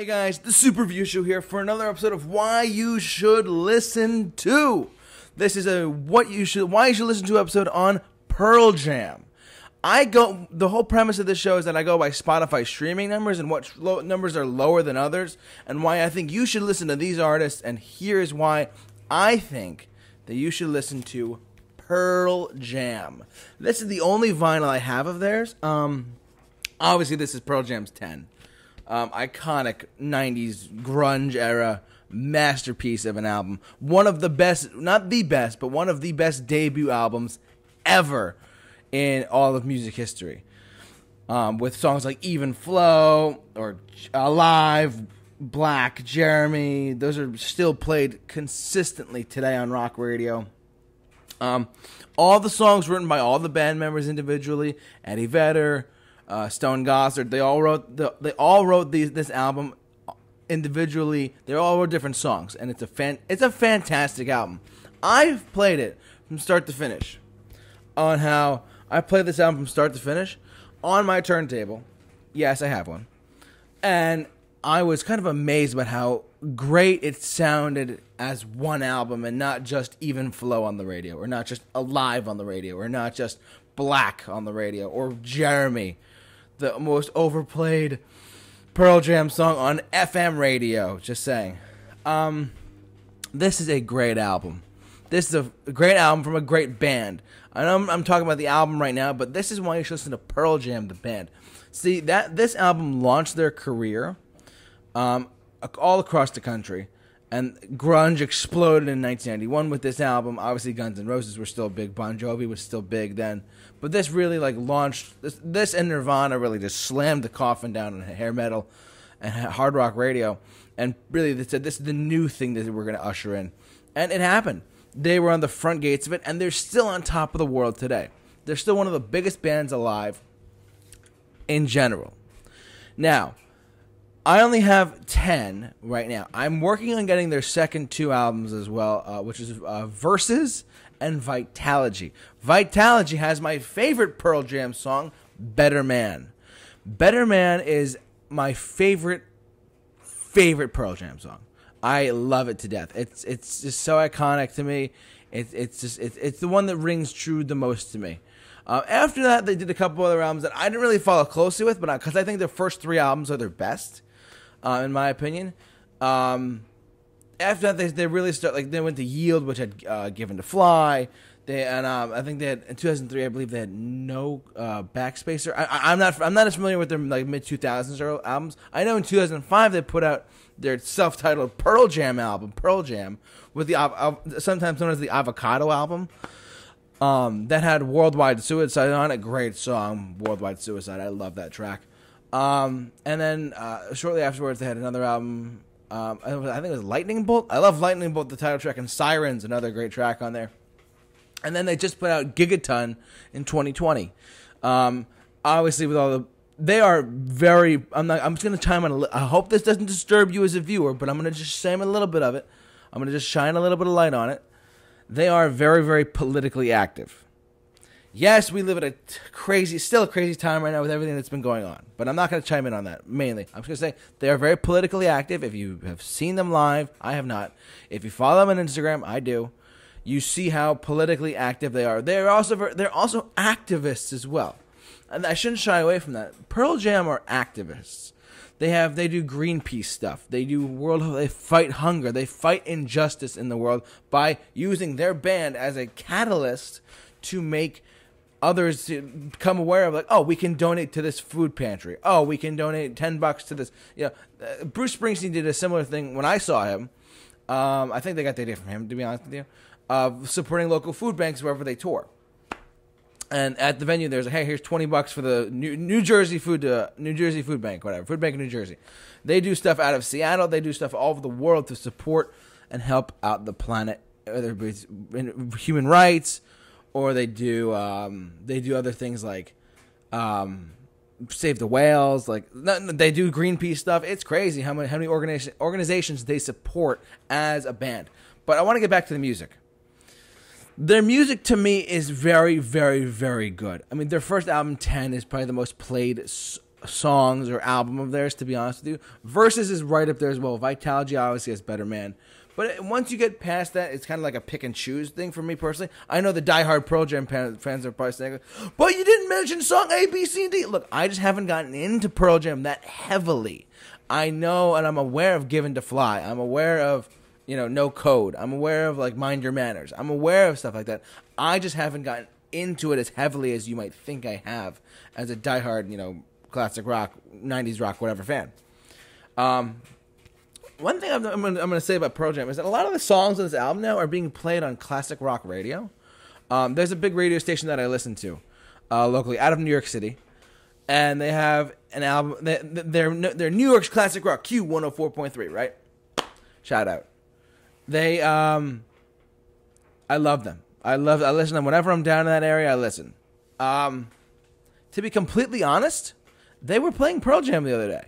Hey guys, the Super Review Show here for another episode of Why You Should Listen To. This is a what you should why you should listen to episode on Pearl Jam. I go the whole premise of this show is that I go by Spotify streaming numbers and what numbers are lower than others and why I think you should listen to these artists and here's why I think that you should listen to Pearl Jam. This is the only vinyl I have of theirs. Um obviously this is Pearl Jam's 10 um, iconic 90s grunge era masterpiece of an album. One of the best, not the best, but one of the best debut albums ever in all of music history. Um, with songs like Even Flow or Alive, Black, Jeremy. Those are still played consistently today on rock radio. Um, all the songs written by all the band members individually Eddie Vedder, uh, Stone Gossard. They all wrote the, they all wrote these this album individually. They all wrote different songs, and it's a fan it's a fantastic album. I've played it from start to finish. On how I played this album from start to finish on my turntable. Yes, I have one, and I was kind of amazed about how great it sounded as one album and not just even flow on the radio or not just alive on the radio or not just black on the radio or jeremy the most overplayed Pearl Jam song on FM radio. Just saying. Um, this is a great album. This is a great album from a great band. I know I'm, I'm, talking about the album right now, but this is why you should listen to Pearl Jam, the band. See that this album launched their career um, all across the country and grunge exploded in 1991 with this album. Obviously, Guns N' Roses were still big. Bon Jovi was still big then, but this really like launched this. This and Nirvana really just slammed the coffin down on hair metal and hard rock radio, and really they said this is the new thing that we're going to usher in, and it happened. They were on the front gates of it, and they're still on top of the world today. They're still one of the biggest bands alive in general. Now, I only have 10 right now. I'm working on getting their second two albums as well, uh, which is uh, Versus and Vitalogy. Vitalogy has my favorite Pearl Jam song, Better Man. Better Man is my favorite, favorite Pearl Jam song. I love it to death. It's it's just so iconic to me. It's it's just it's, it's the one that rings true the most to me. Uh, after that, they did a couple other albums that I didn't really follow closely with, but because I, I think their first three albums are their best uh, in my opinion. Um, after that, they, they really start like they went to Yield, which had uh, Given to Fly. They and um, I think they had in 2003. I believe they had no uh, backspacer. I, am not I'm not as familiar with their like mid 2000s albums. I know in 2005 they put out their self-titled Pearl Jam album, Pearl Jam, with the uh, sometimes known as the Avocado album. Um, that had Worldwide Suicide on it. Great song, Worldwide Suicide. I love that track. Um, and then uh, shortly afterwards, they had another album. Um, I think it was Lightning Bolt. I love Lightning Bolt, the title track, and Sirens, another great track on there. And then they just put out Gigaton in 2020. Um, obviously, with all the they are very. I'm not. I'm just gonna chime on. A li- I hope this doesn't disturb you as a viewer, but I'm gonna just shame a little bit of it. I'm gonna just shine a little bit of light on it. They are very, very politically active. Yes, we live at a crazy, still a crazy time right now with everything that's been going on. But I'm not going to chime in on that mainly. I'm just going to say they are very politically active. If you have seen them live, I have not. If you follow them on Instagram, I do. You see how politically active they are. They're also they're also activists as well, and I shouldn't shy away from that. Pearl Jam are activists. They have they do Greenpeace stuff. They do world. They fight hunger. They fight injustice in the world by using their band as a catalyst to make others become aware of like oh we can donate to this food pantry. Oh we can donate 10 bucks to this you know, uh, bruce springsteen did a similar thing when i saw him. Um, i think they got the idea from him to be honest with you of supporting local food banks wherever they tour. And at the venue there's hey here's 20 bucks for the new, new jersey food uh, new jersey food bank whatever food bank new jersey. They do stuff out of seattle. They do stuff all over the world to support and help out the planet whether it's human rights or they do um, they do other things like um, save the whales. Like they do Greenpeace stuff. It's crazy how many how many organization, organizations they support as a band. But I want to get back to the music. Their music to me is very, very, very good. I mean, their first album, Ten, is probably the most played songs or album of theirs, to be honest with you. Versus is right up there as well. Vitalogy obviously has Better Man. But once you get past that, it's kind of like a pick and choose thing for me personally. I know the diehard Pearl Jam fans are probably saying, but you didn't mention song A, B, C, and D. Look, I just haven't gotten into Pearl Jam that heavily. I know and I'm aware of Given to Fly. I'm aware of, you know, No Code. I'm aware of, like, Mind Your Manners. I'm aware of stuff like that. I just haven't gotten into it as heavily as you might think I have as a diehard, you know, classic rock, 90s rock, whatever fan. Um, one thing I'm, I'm going to say about Pearl Jam is that a lot of the songs on this album now are being played on classic rock radio. Um, there's a big radio station that I listen to uh, locally out of New York City, and they have an album. They, they're they're New York's classic rock Q 104.3, right? Shout out. They um, I love them. I love. I listen to them whenever I'm down in that area. I listen. Um, to be completely honest, they were playing Pearl Jam the other day.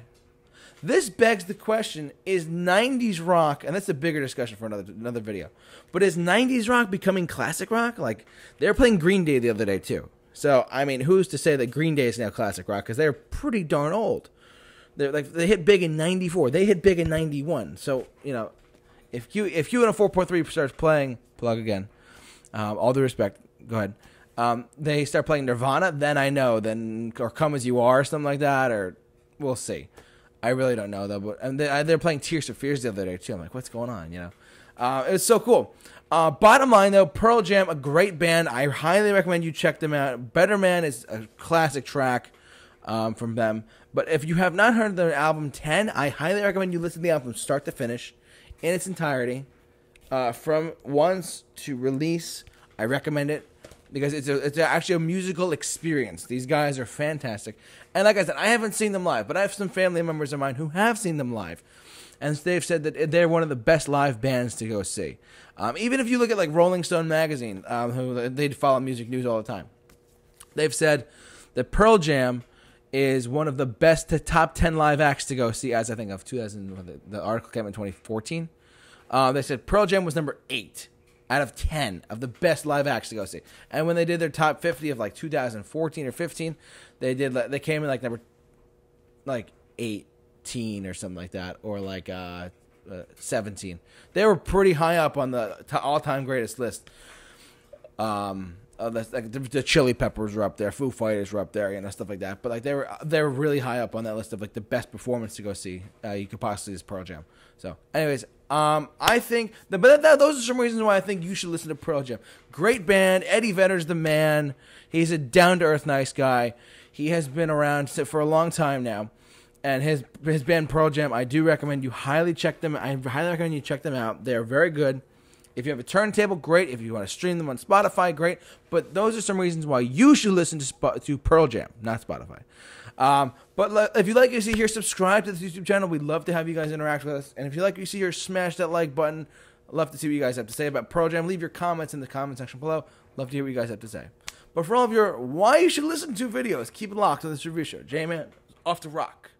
This begs the question: Is '90s rock, and that's a bigger discussion for another another video, but is '90s rock becoming classic rock? Like they're playing Green Day the other day too. So I mean, who's to say that Green Day is now classic rock? Because they're pretty darn old. They're like they hit big in '94. They hit big in '91. So you know, if you if you in a 4.3 starts playing, plug again. Um, all due respect, go ahead. Um, they start playing Nirvana, then I know. Then or Come as You Are, or something like that, or we'll see. I really don't know though. But and they, are playing Tears for Fears the other day too. I'm like, what's going on? You know, uh, it was so cool. Uh, bottom line though, Pearl Jam, a great band. I highly recommend you check them out. Better Man is a classic track um, from them. But if you have not heard their album 10, I highly recommend you listen to the album from start to finish in its entirety. Uh, from once to release, I recommend it because it's a, it's actually a musical experience. These guys are fantastic. And like I said, I haven't seen them live, but I have some family members of mine who have seen them live. And they've said that they're one of the best live bands to go see. Um, even if you look at like Rolling Stone magazine, um, who they follow music news all the time, they've said that Pearl Jam is one of the best to top 10 live acts to go see as I think of 2000 the article came in 2014 uh, they said Pearl Jam was number 8 out of 10 of the best live acts to go see. And when they did their top 50 of like 2014 or 15 they did they came in like number like 18 or something like that or like uh, uh 17 they were pretty high up on the all-time greatest list. Um uh, the, like the, the, Chili Peppers were up there, Foo Fighters were up there, you know, stuff like that. But like they were they were really high up on that list of like the best performance to go see uh, you could possibly see Pearl Jam. So, anyways, um, I think that, but that, those are some reasons why I think you should listen to Pearl Jam. Great band. Eddie Vedder's the man. He's a down to earth, nice guy. He has been around for a long time now, and his his band Pearl Jam. I do recommend you highly check them. I highly recommend you check them out. They're very good. If you have a turntable, great. If you want to stream them on Spotify, great. But those are some reasons why you should listen to Sp- to Pearl Jam, not Spotify. Um, but if you like what you see here, subscribe to the YouTube channel. We'd love to have you guys interact with us. And if you like what you see here, smash that like button. Love to see what you guys have to say about Pearl Jam. Leave your comments in the comment section below. Love to hear what you guys have to say. But for all of your why you should listen to videos, keep it locked on this review show. J-Man, off the rock.